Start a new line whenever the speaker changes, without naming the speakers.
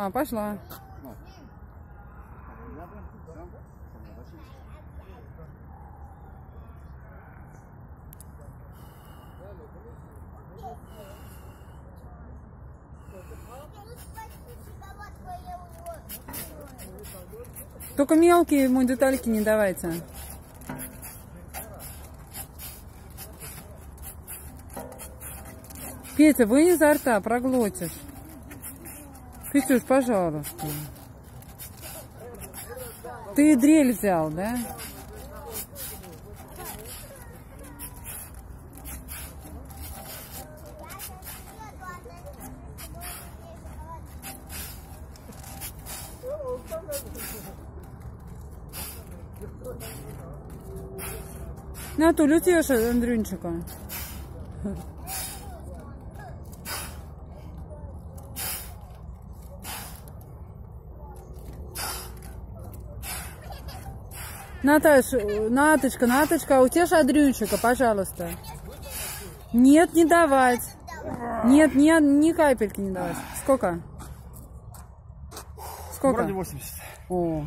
А, пошла. Только мелкие ему детальки не давайте. Петя, вынь изо рта, проглотишь. Петюш, пожалуйста. Ты дрель взял, да? На ту лютешь, Андрюнчика. Наташ, Наточка, Наточка, утешь Андрюнчика, пожалуйста. Нет, не давать. Нет, ни, ни капельки не давать. Сколько? Сколько?
Вроде 80.
О,